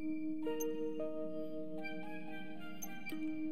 thank you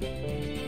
Bye.